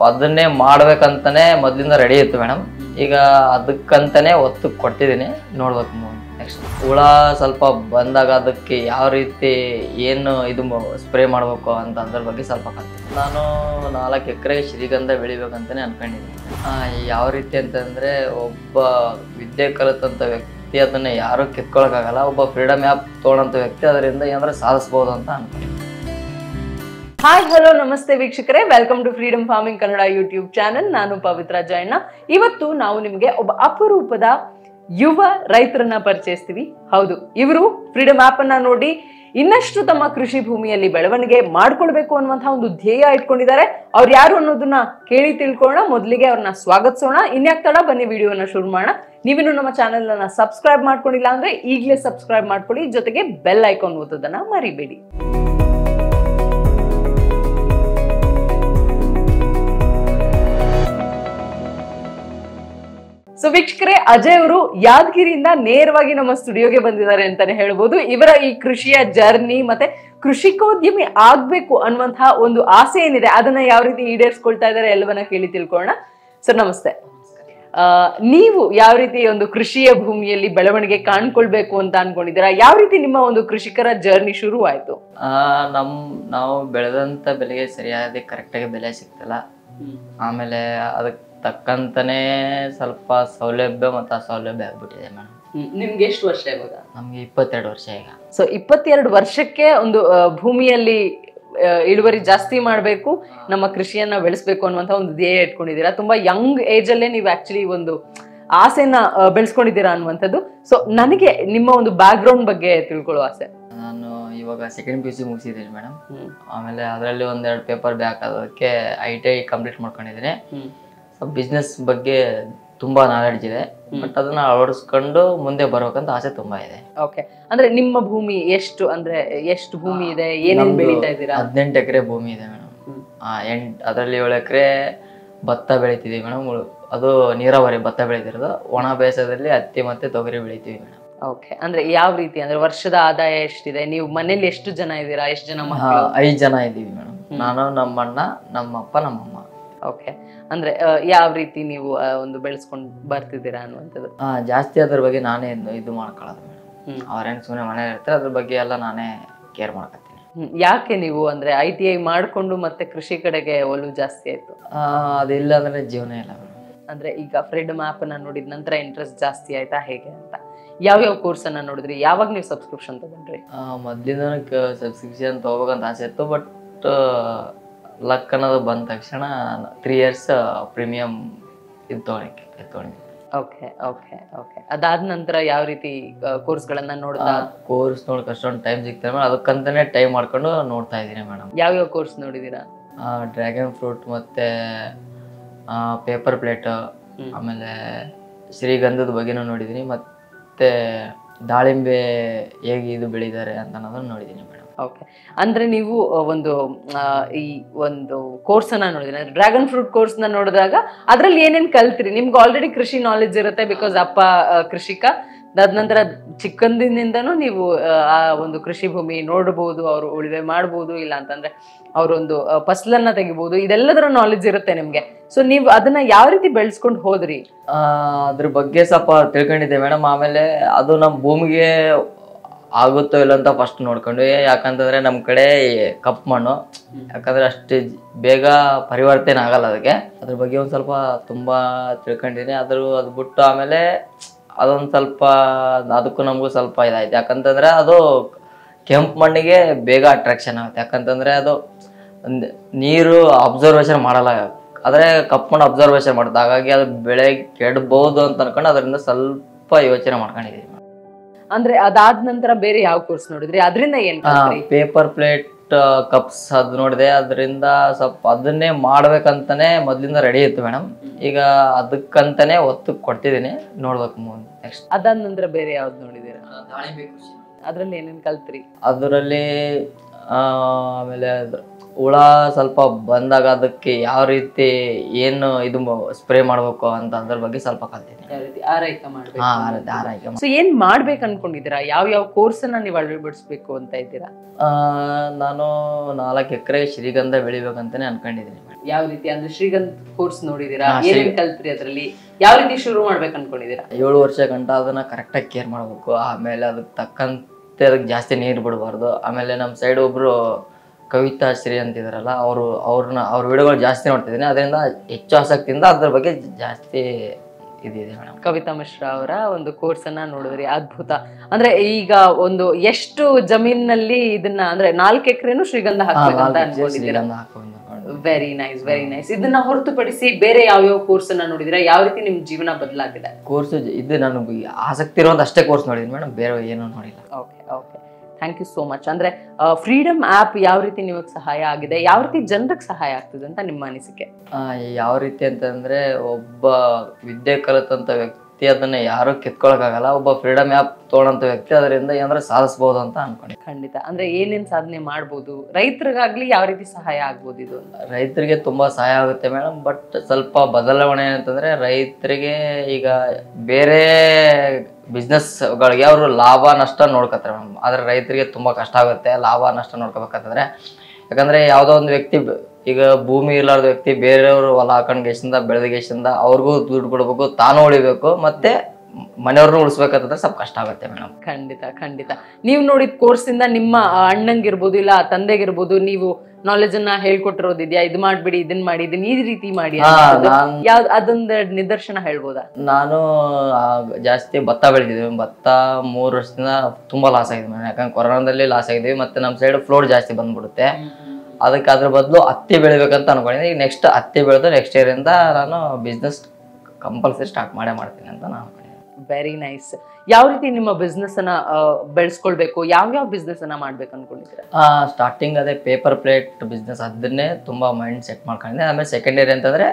ಅದನ್ನೇ ಮಾಡ್ಬೇಕಂತಾನೆ ಮೊದ್ಲಿಂದ ರೆಡಿ ಇತ್ತು ಮೇಡಮ್ ಈಗ ಅದಕ್ಕಂತಾನೆ ಒತ್ತು ಕೊಡ್ತಿದ್ದೀನಿ ನೋಡ್ಬೇಕು ನೆಕ್ಸ್ಟ್ ಹುಳ ಸ್ವಲ್ಪ ಬಂದಾಗ ಅದಕ್ಕೆ ಯಾವ ರೀತಿ ಏನು ಇದು ಸ್ಪ್ರೇ ಮಾಡಬೇಕು ಅಂತ ಅದ್ರ ಬಗ್ಗೆ ಸ್ವಲ್ಪ ಕಲ್ತಿದ್ದೆ ನಾನು ನಾಲ್ಕು ಎಕರೆ ಶ್ರೀಗಂಧ ಬೆಳಿಬೇಕಂತಾನೆ ಅನ್ಕೊಂಡಿದ್ದೀನಿ. ಯಾವ ರೀತಿ ಅಂತಂದ್ರೆ ಒಬ್ಬ ವಿದ್ಯೆ ಕಲಿತಂತ ವ್ಯಕ್ತಿ ಅದನ್ನ ಯಾರು ಕಿತ್ಕೊಳಕ್ಕಾಗಲ್ಲ. ಒಬ್ಬ ಫ್ರೀಡಮ್ ಆ್ಯಪ್ ತೊಗೊಳಂತ ವ್ಯಕ್ತಿ ಅದರಿಂದ ಏನಾದ್ರೆ ಸಾಧಿಸ್ಬೋದು ಅಂತ ಅನ್ಕೊಂಡಿದ್ದೀನಿ. ಹಾಯ್ ಹಲೋ ನಮಸ್ತೆ ವೀಕ್ಷಕರೇ. Welcome to freedom farming Kannada YouTube channel ನಾನು ಪವಿತ್ರ ಜೈನ ಇವತ್ತು ನಾವು ನಿಮಗೆ ಒಬ್ಬ ಅಪರೂಪದ ಯುವ ರೈತರನ್ನ ಪರಿಚಯಿಸ್ತೀವಿ. ಹೌದು, ಇವರು ಫ್ರೀಡಮ್ ಆಪ್ ಅನ್ನ ನೋಡಿ ಇನ್ನಷ್ಟು ತಮ್ಮ ಕೃಷಿ ಭೂಮಿಯಲ್ಲಿ ಬೆಳವಣಿಗೆ ಮಾಡ್ಕೊಳ್ಬೇಕು ಅನ್ನುವಂತಹ ಒಂದು ಧ್ಯೇಯ ಇಟ್ಕೊಂಡಿದ್ದಾರೆ. ಅವ್ರು ಯಾರು ಅನ್ನೋದನ್ನ ಕೇಳಿ ತಿಳ್ಕೊಳ್ಳೋಣ. ಮೊದಲಿಗೆ ಅವ್ರನ್ನ ಸ್ವಾಗತಿಸೋಣ. ಇನ್ಯಾಕ್ ತಡ ಬನ್ನಿ ವಿಡಿಯೋನ ಶುರು ಮಾಡೋಣ. ನೀವಿನ್ನು ನಮ್ಮ ಚಾನೆಲ್ ಸಬ್ಸ್ಕ್ರೈಬ್ ಮಾಡ್ಕೊಂಡಿಲ್ಲ ಅಂದ್ರೆ ಈಗಲೇ ಸಬ್ಸ್ಕ್ರೈಬ್ ಮಾಡ್ಕೊಳ್ಳಿ. ಜೊತೆಗೆ ಬೆಲ್ ಐಕಾನ್ ಓದೋದನ್ನ ಮರಿಬೇಡಿ. ಸೊ ವೀಕ್ಷಕರೇ ಅಜಯ್ ಅವರು ಯಾದಗಿರಿಯಿಂದ ನೇರವಾಗಿ ನಮ್ಮ ಸ್ಟುಡಿಯೋಗೆ ಬಂದಿದ್ದಾರೆ ಅಂತಾನೆ ಹೇಳ್ಬೋದು. ಇವರ ಈ ಕೃಷಿಯ ಜರ್ನಿ ಮತ್ತೆ ಕೃಷಿಕೋದ್ಯಮಿ ಆಗ್ಬೇಕು ಅನ್ನುವಂತಹ ಒಂದು ಆಸೆ ಏನಿದೆ ಅದನ್ನ ಯಾವ ರೀತಿ ಈಡೇರಿಸ್ಕೊಳ್ತಾ ಇದ್ದಾರೆ ಎಲ್ಲವನ್ನ ಕೇಳಿ ತಿಳ್ಕೊಳ್ಳೋಣ. ಸರ್ ನಮಸ್ತೆ. ನೀವು ಯಾವ ರೀತಿ ಒಂದು ಕೃಷಿಯ ಭೂಮಿಯಲ್ಲಿ ಬೆಳವಣಿಗೆ ಕಾಣ್ಕೊಳ್ಬೇಕು ಅಂತ ಅನ್ಕೊಂಡಿದ್ದೀರಾ? ಯಾವ ರೀತಿ ನಿಮ್ಮ ಒಂದು ಕೃಷಿಕರ ಜರ್ನಿ ಶುರು ಆಯ್ತು ಆ, ನಮ್ ನಾವು ಬೆಳೆದಂತ ಬೆಲೆಗೆ ಸರಿಯಾದ ಕರೆಕ್ಟಾಗಿ ಬೆಲೆ ಸಿಗ್ತಿಲ್ಲ. ಆಮೇಲೆ ಅದಕ್ಕೆ ತಕ್ಕಂತನೇ ಸ್ವಲ್ಪ ಸೌಲಭ್ಯ ಮತ್ತು ಅಸೌಲಭ್ಯ ಆಗ್ಬಿಟ್ಟಿದೆ ಮೇಡಮ್ ನಿಮ್ಗೆ ಎಷ್ಟು ವರ್ಷ ಇವಾಗ ನಮ್ಗೆ ಇಪ್ಪತ್ತೆರಡು ವರ್ಷ ಈಗ. ಸೊ ಇಪ್ಪತ್ತೆರಡು ವರ್ಷಕ್ಕೆ ಒಂದು ಭೂಮಿಯಲ್ಲಿ ಇಳುವರಿ ಜಾಸ್ತಿ ಮಾಡಬೇಕು ನಮ್ಮ ಕೃಷಿಯನ್ನ ಬೆಳೆಸಬೇಕು ಅನ್ನುವಂತ ಒಂದು ಧ್ಯೇಯ ಇಟ್ಕೊಂಡಿದ್ದೀರಾ? ತುಂಬಾ ಯಂಗ್ ಏಜ್ ಅಲ್ಲೇ ನೀವು ಆಕ್ಚುಲಿ ಒಂದು ಆಸೆನ ಬೆಳೆಸ್ಕೊಂಡಿದ್ದೀರಾ ಅನ್ನುವಂಥದ್ದು. ಸೊ ನನಗೆ ನಿಮ್ಮ ಒಂದು ಬ್ಯಾಕ್ ಗ್ರೌಂಡ್ ಬಗ್ಗೆ ತಿಳ್ಕೊಳ್ಳೋ ಆಸೆ. ಇವಾಗ ಸೆಕೆಂಡ್ ಪಿ ಯು ಸಿ ಮುಗಿಸಿದ್ದೀನಿ ಮೇಡಮ್ ಆಮೇಲೆ ಅದರಲ್ಲಿ ಒಂದೆರಡು ಪೇಪರ್ ಬ್ಯಾಕ್ ಆಗೋದಕ್ಕೆ ಐ ಟಿ ಐ ಕಂಪ್ಲೀಟ್ ಮಾಡ್ಕೊಂಡಿದ್ದೀನಿ ಸೊ ಬಿಸ್ನೆಸ್ ಬಗ್ಗೆ ತುಂಬಾ ನಾಲೆಡ್ಜ್ ಇದೆ. ಬಟ್ ಅದನ್ನ ಅಳವಡಿಸ್ಕೊಂಡು ಮುಂದೆ ಬರ್ಬೇಕಂತ ಆಸೆ ತುಂಬಾ ಇದೆ. ಓಕೆ ಅಂದ್ರೆ ನಿಮ್ಮ ಭೂಮಿ ಎಷ್ಟು ಅಂದ್ರೆ ಎಷ್ಟು ಭೂಮಿ ಇದೆ? ಏನೇನು ಬೆಳೀತಾ ಇದ್ದೀರಾ? ಹದಿನೆಂಟು ಎಕರೆ ಭೂಮಿ ಇದೆ ಮೇಡಮ್ ಎಂಟು ಅದರಲ್ಲಿ ಏಳು ಎಕರೆ ಭತ್ತ ಬೆಳಿತಿದೀವಿ ಮೇಡಮ್ ಅದು ನೀರಾವರಿ ಭತ್ತ ಬೆಳಿತಿರೋದು. ಒಣ ಬೇಸದಲ್ಲಿ ಹತ್ತಿ ಮತ್ತೆ ತೊಗರಿ ಬೆಳಿತೀವಿ ಮೇಡಮ್ ಓಕೆ ಅಂದ್ರೆ ಯಾವ ರೀತಿ? ಅಂದ್ರೆ ವರ್ಷದ ಆದಾಯ ಎಷ್ಟಿದೆ? ನೀವು ಮನೇಲಿ ಎಷ್ಟು ಜನ ಇದ್ದೀರಾ? ಎಷ್ಟು ಜನ ಐದು ಜನ ಇದ್ದೀವಿ ಮೇಡಮ್ ನಾನು ನಮ್ಮ ಅಣ್ಣ ನಮ್ಮಪ್ಪ ನಮ್ಮಮ್ಮ. ಓಕೆ ಅಂದ್ರೆ ಯಾವ ರೀತಿ ನೀವು ಒಂದು ಬೆಳೆಸ್ಕೊಂಡು ಬರ್ತಿದ್ದೀರಾ ಅನ್ನುವಂಥದ್ದು? ಜಾಸ್ತಿ ಅದ್ರ ಬಗ್ಗೆ ನಾನೇ ಇದು- ಮಾಡ್ಕೊಳ್ಳೋದು ಮೇಡಮ್ ಅವ್ರೇನು ಸುಮ್ಮನೆ ಮನೇಲಿ ಇರ್ತಾರೆ ಅದ್ರ ಬಗ್ಗೆ ಎಲ್ಲ ನಾನೇ ಕೇರ್ ಮಾಡ್ಕೊತೀನಿ. ಯಾಕೆ ನೀವು ಅಂದ್ರೆ ಐ ಟಿ ಐ ಮಾಡಿಕೊಂಡು ಮತ್ತೆ ಕೃಷಿ ಕಡೆಗೆ ಒಲವು ಜಾಸ್ತಿ ಆಯ್ತು? ಅದಿಲ್ಲ ಅಂದ್ರೆ ಜೀವನ ಇಲ್ಲ ಅಂದ್ರೆ ಈಗ ಫ್ರೆಡ್ ಮ್ಯಾಪ್ ನೋಡಿದ ನಂತರ ಇಂಟ್ರೆಸ್ಟ್ ಜಾಸ್ತಿ ಆಯ್ತಾ? ಹೇಗೆ ಅಂತ? ಯಾವ್ಯಾವ ಕೋರ್ಸ್ ಅನ್ನ ನೋಡಿದ್ರಿ? ಯಾವಾಗ ನೀವು ಸಬ್ಸ್ಕ್ರಿಪ್ಷನ್ ತಗೊಂಡ್ರಿ? ಮೊದಲಿಂದ ಸಬ್ಸ್ಕ್ರಿಪ್ಷನ್ ತೊಗೋಬೇಕಂತ ಆಸೆ ಇತ್ತು ಬಟ್ ಲಕ್ ಅನ್ನೋದು ಬಂದ ತಕ್ಷಣ ತ್ರೀ ಇಯರ್ಸ್ ಪ್ರೀಮಿಯಂ ಇದು ತೊಗೊಳಕ್ಕೆ ತೊಗೊಂಡಿದ್ದೆ ಓಕೆ ಓಕೆ ಓಕೆ ಅದಾದ ನಂತರ ಯಾವ ರೀತಿ ಕೋರ್ಸ್ಗಳನ್ನ ನೋಡ್ತಾ? ಕೋರ್ಸ್ ನೋಡಕ್ಕೆ ಅಷ್ಟೊಂದು ಟೈಮ್ ಸಿಗ್ತದೆ ಮೇಡಮ್ ಅದಕ್ಕಂತಾನೆ ಟೈಮ್ ಮಾಡ್ಕೊಂಡು ನೋಡ್ತಾ ಇದ್ದೀನಿ ಮೇಡಮ್ ಯಾವ್ಯಾವ ಕೋರ್ಸ್ ನೋಡಿದೀರಾ? ಡ್ರ್ಯಾಗನ್ ಫ್ರೂಟ್ ಮತ್ತೆ ಪೇಪರ್ ಪ್ಲೇಟ್ ಆಮೇಲೆ ಶ್ರೀಗಂಧದ ಬಗ್ಗೆನೂ ನೋಡಿದ್ದೀನಿ ಮತ್ತೆ ದಾಳಿಂಬೆ ಹೇಗೆ ಇದು ಬೆಳೀತಾರೆ ಅಂತ ಅನ್ನೋದನ್ನ ನೋಡಿದ್ದೀನಿ ಮೇಡಮ್. ಓಕೆ ಅಂದ್ರೆ ನೀವು ಒಂದು ಈ ಒಂದು ಕೋರ್ಸ್ ಅನ್ನ ನೋಡಿದ್ರೆ ಡ್ರ್ಯಾಗನ್ ಫ್ರೂಟ್ ಕೋರ್ಸ್ನ ನೋಡಿದಾಗ ಅದ್ರಲ್ಲಿ ಏನೇನ್ ಕಲ್ತ್ರಿ? ನಿಮ್ಗೆ ಆಲ್ರೆಡಿ ಕೃಷಿ ನಾಲೆಜ್ ಇರುತ್ತೆ ಬಿಕಾಸ್ ಅಪ್ಪ ಕೃಷಿಕ. ಅದಾದ ನಂತರ ಚಿಕ್ಕಂದಿನಿಂದನೂ ನೀವು ಆ, ಒಂದು ಕೃಷಿ ಭೂಮಿ ನೋಡಬಹುದು ಅವರು ಉಳಿವೆ ಮಾಡಬಹುದು ಇಲ್ಲ ಅಂತಂದ್ರೆ ಅವರೊಂದು ಫಸಲನ್ನ ತೆಗಿಬಹುದು ಇದೆಲ್ಲದರ ನಾಲೆಜ್ ಇರುತ್ತೆ ನಿಮ್ಗೆ. ಸೊ ನೀವು ಅದನ್ನ ಯಾವ ರೀತಿ ಬೆಳೆಸ್ಕೊಂಡು ಹೋದ್ರಿ? ಆ, ಅದ್ರ ಬಗ್ಗೆ ಸ್ವಲ್ಪ ತಿಳ್ಕೊಂಡಿದ್ದೆ ಮೇಡಮ್. ಆಮೇಲೆ ಅದು ನಮ್ಮ ಭೂಮಿಗೆ ಆಗುತ್ತೋ ಇಲ್ಲ ಅಂತ ಫಸ್ಟ್ ನೋಡ್ಕೊಂಡು ಯಾಕಂತಂದ್ರೆ ನಮ್ಮ ಕಡೆ ಕಪ್ಪು ಮಣ್ಣು. ಯಾಕಂದ್ರೆ ಅಷ್ಟು ಬೇಗ ಪರಿವರ್ತನೆ ಆಗಲ್ಲ ಅದಕ್ಕೆ. ಅದ್ರ ಬಗ್ಗೆ ಒಂದು ಸ್ವಲ್ಪ ತುಂಬಾ ತಿಳ್ಕೊಂಡಿದ್ದೀನಿ. ಅದ್ರ ಅದು ಬಿಟ್ಟು ಆಮೇಲೆ ಅದೊಂದು ಸ್ವಲ್ಪ ಅದಕ್ಕೂ ನಮಗೂ ಸ್ವಲ್ಪ ಇದಾಯ್ತು. ಯಾಕಂತಂದ್ರೆ ಅದು ಕೆಂಪು ಮಣ್ಣಿಗೆ ಬೇಗ ಅಟ್ರಾಕ್ಷನ್ ಆಗುತ್ತೆ. ಯಾಕಂತಂದ್ರೆ ಅದು ನೀರು ಅಬ್ಸರ್ವೇಷನ್ ಮಾಡಲ್ಲ. ಆದ್ರೆ ಕಪ್ಪು ಮಣ್ಣು ಅಬ್ಸರ್ವೇಷನ್ ಮಾಡುತ್ತೆ. ಹಾಗಾಗಿ ಅದು ಬೆಳೆ ಕೆಡಬಹುದು ಅಂತ ಅನ್ಕೊಂಡು ಅದರಿಂದ ಸ್ವಲ್ಪ ಯೋಚನೆ ಮಾಡ್ಕೊಂಡಿದ್ದೀವಿ ಅಂದ್ರೆ ಅದಾದ ನಂತರ ಬೇರೆ ಯಾವ ಕೋರ್ಸ್ ನೋಡಿದ್ರಿ? ಅದರಿಂದ ಏನು ಪೇಪರ್ ಪ್ಲೇಟ್ ಕಪ್ಸ್ ಅದು ನೋಡಿದೆ. ಅದರಿಂದ ಸ್ವಲ್ಪ ಅದನ್ನೇ ಮಾಡ್ಬೇಕಂತಾನೆ ಮೊದಲಿಂದ ರೆಡಿ ಇತ್ತು ಮೇಡಮ್ ಈಗ ಅದಕ್ಕಂತಾನೆ ಒತ್ತು ಕೊಡ್ತಿದ್ದೀನಿ ನೋಡ್ಬೇಕು ನೆಕ್ಸ್ಟ್ ಅದಾದ ನಂತರ ಬೇರೆ ಯಾವ್ದು ನೋಡಿದೀರ ಅದ್ರಲ್ಲಿ ಏನೇನು ಕಲ್ತ್ರಿ? ಅದರಲ್ಲಿ ಆಮೇಲೆ ಅದ್ರ ಹುಳ ಸ್ವಲ್ಪ ಬಂದಾಗ ಅದಕ್ಕೆ ಯಾವ ರೀತಿ ಏನು ಇದು ಸ್ಪ್ರೇ ಮಾಡಬೇಕು ಅಂತ ಅದ್ರ ಬಗ್ಗೆ ಸ್ವಲ್ಪ ಕಲ್ತೀನಿ ಯಾವ ರೀತಿ ಆರೈಕೆ ಮಾಡ್ಬೇಕು ಹಾ ಆರೈಕೆ ಸೊ ಏನ್ ಮಾಡ್ಬೇಕು ಅನ್ಕೊಂಡಿದ್ದೀರಾ? ಯಾವ ಯಾವ ಕೋರ್ಸ್ ಅನ್ನ ನೀವು ಅಳವಡಿಸ್ಬೇಕು ಅಂತ ಇದ್ದೀರಾ? ನಾನು ನಾಲ್ಕು ಎಕರೆ ಶ್ರೀಗಂಧ ಬೆಳಿಬೇಕಂತಾನೆ ಅನ್ಕೊಂಡಿದ್ದೀನಿ. ಯಾವ ರೀತಿ ಅಂದ್ರೆ ಶ್ರೀಗಂಧ ಕೋರ್ಸ್ ನೋಡಿದೀರಾ ಏನೇನ್ ಕಲ್ತ್ರಿ ಅದ್ರಲ್ಲಿ? ಯಾವ ರೀತಿ ಶುರು ಮಾಡ್ಬೇಕು ಅನ್ಕೊಂಡಿದ್ದೀರಾ? ಏಳು ವರ್ಷ ಗಂಟ ಅದನ್ನ ಕರೆಕ್ಟಾಗಿ ಕೇರ್ ಮಾಡಬೇಕು. ಆಮೇಲೆ ಅದಕ್ಕೆ ತಕ್ಕಂತೆ ಅದಕ್ಕೆ ಜಾಸ್ತಿ ನೀರು ಬಿಡಬಾರ್ದು. ಆಮೇಲೆ ನಮ್ಮ ಸೈಡ್ ಒಬ್ರು ಕವಿತಾ ಶ್ರೀ ಅಂತಿದಾರಲ್ಲ ಅವರು ಅವ್ರನ್ನ ಅವ್ರ ವಿಡಿಯೋಗಳು ಜಾಸ್ತಿ ನೋಡ್ತಿದ್ದೀನಿ. ಅದರಿಂದ ಹೆಚ್ಚು ಆಸಕ್ತಿಯಿಂದ ಅದ್ರ ಬಗ್ಗೆ ಜಾಸ್ತಿ ಇದಿದೆ ಮೇಡಮ್. ಕವಿತಾ ಮಿಶ್ರಾ ಅವರ ಒಂದು ಕೋರ್ಸ್ ಅನ್ನ ನೋಡಿದ್ರಿ ಅದ್ಭುತ. ಅಂದ್ರೆ ಈಗ ಒಂದು ಎಷ್ಟು ಜಮೀನಲ್ಲಿ ಇದನ್ನ ಅಂದ್ರೆ ನಾಲ್ಕು ಎಕರೆನು ಶ್ರೀಗಂಧ ಹಾಕೊಂಡು ವೆರಿ ನೈಸ್ ವೆರಿ ನೈಸ್ ಇದನ್ನ ಹೊರತುಪಡಿಸಿ ಬೇರೆ ಯಾವ ಕೋರ್ಸ್ ಅನ್ನ ನೋಡಿದ್ರೆ ಯಾವ ರೀತಿ ನಿಮ್ ಜೀವನ ಬದಲಾಗಿದೆ? ಕೋರ್ಸ್ ಇದು ನಾನು ಆಸಕ್ತಿ ಇರುವಂತ ಅಷ್ಟೇ ಕೋರ್ಸ್ ನೋಡಿದೀನಿ ಮೇಡಮ್ ಬೇರೆ ಏನೂ ನೋಡಿಲ್ಲ. Okay okay thank you so much ಅಂದ್ರೆ ಫ್ರೀಡಮ್ ಆಪ್ ಯಾವ ರೀತಿ ನಿಮಗೆ ಸಹಾಯ ಆಗಿದೆ? ಯಾವ ರೀತಿ ಜನರಿಗೆ ಸಹಾಯ ಆಗ್ತದೆ ಅಂತ ನಿಮ್ಮ ಅನಿಸಿಕೆ? ಯಾವ ರೀತಿ ಅಂತಂದ್ರೆ, ಒಬ್ಬ ವಿದ್ಯೆ ಕಲಿತಂಥ ವ್ಯಕ್ತಿ ಅದನ್ನ ಯಾರು ಕಿತ್ಕೊಳಕಾಗಲ್ಲ ಒಬ್ಬ ಫ್ರೀಡಮ್ ಆಪ್ ತೊಗೊಳಂತ ವ್ಯಕ್ತಿ ಅದರಿಂದ ಏನಾದ್ರೆ ಸಾಧಿಸಬಹುದು ಅಂತ ಅನ್ಕೊಂಡೆ ಖಂಡಿತ. ಅಂದ್ರೆ ಏನೇನ್ ಸಾಧನೆ ಮಾಡ್ಬೋದು? ರೈತರಿಗಾಗ್ಲಿ ಯಾವ ರೀತಿ ಸಹಾಯ ಆಗ್ಬೋದು ಇದು? ರೈತರಿಗೆ ತುಂಬಾ ಸಹಾಯ ಆಗುತ್ತೆ ಮೇಡಮ್ ಬಟ್ ಸ್ವಲ್ಪ ಬದಲಾವಣೆ ಅಂತಂದ್ರೆ ರೈತರಿಗೆ ಈಗ ಬೇರೆ ಬಿಸ್ನೆಸ್ಗಳಿಗೆ ಅವರು ಲಾಭ ನಷ್ಟ ನೋಡ್ಕೊತಾರೆ ಮೇಡಮ್ ಆದ್ರೆ ರೈತರಿಗೆ ತುಂಬಾ ಕಷ್ಟ ಆಗುತ್ತೆ ಲಾಭ ನಷ್ಟ ನೋಡ್ಕೋಬೇಕಂತಂದ್ರೆ. ಯಾಕಂದ್ರೆ ಯಾವ್ದೋ ಒಂದು ವ್ಯಕ್ತಿ ಈಗ ಭೂಮಿ ಇರ್ಲಾರ್ದ ವ್ಯಕ್ತಿ ಬೇರೆಯವರು ಹೊಲ ಹಾಕೊಂಡ್ ಗೆಸಿಂದ ಬೆಳೆದ ಗೆಸಿಂದ ಅವ್ರಿಗೂ ದುಡ್ಡು ಕೊಡ್ಬೇಕು ತಾನು ಉಳಿಬೇಕು ಮತ್ತೆ ಮನೆಯವ್ರನ್ನ ಉಳಿಸ್ಬೇಕಂತಂದ್ರೆ ಸ್ವಲ್ಪ ಕಷ್ಟ ಆಗುತ್ತೆ ಮೇಡಮ್ ಖಂಡಿತ ಖಂಡಿತ. ನೀವು ನೋಡಿದ ಕೋರ್ಸ್ ಇಂದ ನಿಮ್ಮ ಅಣ್ಣಂಗಿರ್ಬೋದು ಇಲ್ಲ ತಂದೆಗಿರ್ಬೋದು ನೀವು ನಾಲೆಜ್ ಅನ್ನ ಹೇಳ್ಕೊಟ್ಟಿರೋದಿದ್ಯಾ ಇದು ಮಾಡ್ಬಿಡಿ ಇದನ್ ಮಾಡಿ ಇದನ್ನ ಈ ರೀತಿ ಮಾಡಿ ಅನ್ನೋದು. ಅದೊಂದು ನಿದರ್ಶನ ಹೇಳ್ಬೋದಾ? ನಾನು ಜಾಸ್ತಿ ಭತ್ತ ಬೆಳೆದಿದ್ವಿ. ಭತ್ತ ಮೂರು ವರ್ಷದಿಂದ ತುಂಬಾ ಲಾಸ್ ಆಗಿದೆ ಮೇಡಮ್ ಯಾಕಂದ್ರೆ ಕೊರೋನಾದಲ್ಲಿ ಲಾಸ್ ಆಗಿದ್ವಿ ಮತ್ತೆ ನಮ್ಮ ಸೈಡ್ ಫ್ಲೋರ್ ಜಾಸ್ತಿ ಬಂದ್ಬಿಡುತ್ತೆ. ಅದಕ್ಕೆ ಅದ್ರ ಬದಲು ಹತ್ತಿ ಬೆಳಿಬೇಕಂತ ಅನ್ಕೊಂಡಿದ್ದೀನಿ. ಈಗ ನೆಕ್ಸ್ಟ್ ಹತ್ತಿ ಬೆಳೆದು ನೆಕ್ಸ್ಟ್ ಇಯರ್ ಇಂದ ನಾನು ಬಿಸ್ನೆಸ್ ಕಂಪಲ್ಸರಿ ಸ್ಟಾರ್ಟ್ ಮಾಡೇ ಮಾಡ್ತೀನಿ ಅಂತ ನಾನು ವೆರಿ ನೈಸ್ ಯಾವ ರೀತಿ ನಿಮ್ಮ ಬಿಸ್ನೆಸ್ ಅನ್ನ ಬೆಳೆಸ್ಕೊಳ್ಬೇಕು? ಯಾವ ಯಾವ ಬಿಸ್ನೆಸ್ ಅನ್ನ ಮಾಡ್ಬೇಕು ಅನ್ಕೊಂಡಿದ್ದೀರಾ? ಸ್ಟಾರ್ಟಿಂಗ್ ಅದೇ ಪೇಪರ್ ಪ್ಲೇಟ್ ಬಿಸ್ನೆಸ್ ಅದನ್ನೇ ತುಂಬಾ ಮೈಂಡ್ ಸೆಟ್ ಮಾಡ್ಕೊಂಡಿದ್ದೆ ಆಮೇಲೆ ಸೆಕೆಂಡ್ ಇಯರ್ ಅಂತಂದ್ರೆ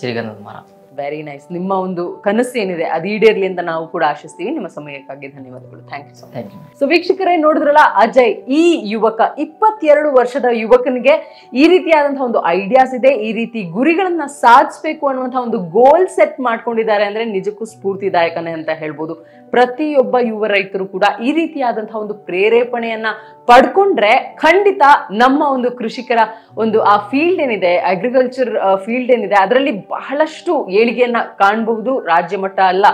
ಶ್ರೀಗಂಧದ ಮರ. ವೆರಿ ನೈಸ್ ನಿಮ್ಮ ಒಂದು ಕನಸು ಏನಿದೆ ಅದು ಈಡೇರ್ಲಿ ಅಂತ ನಾವು ಕೂಡ ಆಶಿಸ್ತೀವಿ. ನಿಮ್ಮ ಸಮಯಕ್ಕಾಗಿ ಧನ್ಯವಾದಗಳು. Thank you so thank you so ವೀಕ್ಷಕರೇ ನೋಡಿದ್ರಲ್ಲ ಅಜಯ್ ಈ ಯುವಕ ಇಪ್ಪತ್ತೆರಡು ವರ್ಷದ ಯುವಕನಿಗೆ ಈ ರೀತಿಯಾದಂತಹ ಒಂದು ಐಡಿಯಾಸ್ ಇದೆ ಈ ರೀತಿ ಗುರಿಗಳನ್ನ ಸಾಧಿಸಬೇಕು ಅನ್ನುವಂತಹ ಒಂದು ಗೋಲ್ ಸೆಟ್ ಮಾಡ್ಕೊಂಡಿದ್ದಾರೆ ಅಂದ್ರೆ ನಿಜಕ್ಕೂ ಸ್ಫೂರ್ತಿದಾಯಕನೇ ಅಂತ ಹೇಳ್ಬೋದು. ಪ್ರತಿಯೊಬ್ಬ ಯುವ ರೈತರು ಕೂಡ ಈ ರೀತಿಯಾದಂತಹ ಒಂದು ಪ್ರೇರೇಪಣೆಯನ್ನ ಪಡ್ಕೊಂಡ್ರೆ ಖಂಡಿತ ನಮ್ಮ ಒಂದು ಕೃಷಿಕರ ಒಂದು ಆ ಫೀಲ್ಡ್ ಏನಿದೆ ಅಗ್ರಿಕಲ್ಚರ್ ಫೀಲ್ಡ್ ಏನಿದೆ, ಅದರಲ್ಲಿ ಬಹಳಷ್ಟು ಏಳಿಗೆಯನ್ನ ಕಾಣಬಹುದು. ರಾಜ್ಯ ಮಟ್ಟ ಅಲ್ಲ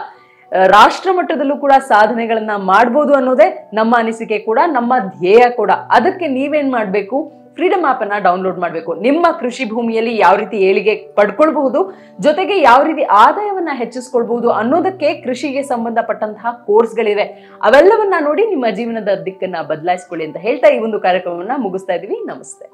ರಾಷ್ಟ್ರ ಮಟ್ಟದಲ್ಲೂ ಕೂಡ ಸಾಧನೆಗಳನ್ನ ಮಾಡ್ಬೋದು ಅನ್ನೋದೇ ನಮ್ಮ ಅನಿಸಿಕೆ ಕೂಡ, ನಮ್ಮ ಧ್ಯೇಯ ಕೂಡ. ಅದಕ್ಕೆ ನೀವೇನ್ ಮಾಡ್ಬೇಕು? ಫ್ರೀಡಮ್ ಆಪ್ ಅನ್ನ ಡೌನ್ಲೋಡ್ ಮಾಡಬೇಕು. ನಿಮ್ಮ ಕೃಷಿ ಭೂಮಿಯಲ್ಲಿ ಯಾವ ರೀತಿ ಏಳಿಗೆ ಪಡ್ಕೊಳ್ಬಹುದು, ಜೊತೆಗೆ ಯಾವ ರೀತಿ ಆದಾಯವನ್ನ ಹೆಚ್ಚಿಸ್ಕೊಳ್ಬಹುದು ಅನ್ನೋದಕ್ಕೆ ಕೃಷಿಗೆ ಸಂಬಂಧಪಟ್ಟಂತಹ ಕೋರ್ಸ್ಗಳಿವೆ ಅವೆಲ್ಲವನ್ನ ನೋಡಿ ನಿಮ್ಮ ಜೀವನದ ದಿಕ್ಕನ್ನ ಬದಲಾಯಿಸ್ಕೊಳ್ಳಿ ಅಂತ ಹೇಳ್ತಾ ಈ ಒಂದು ಕಾರ್ಯಕ್ರಮವನ್ನ ಮುಗಿಸ್ತಾ ಇದೀವಿ. ನಮಸ್ತೆ.